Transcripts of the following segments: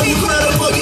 you better fucking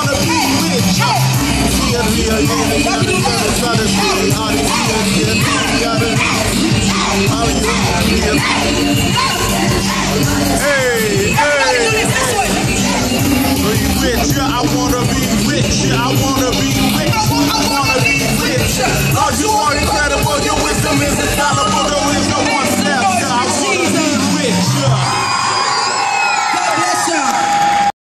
Are you rich? Yeah, I wanna be rich. Yeah, I wanna be rich. I wanna be rich. Are you on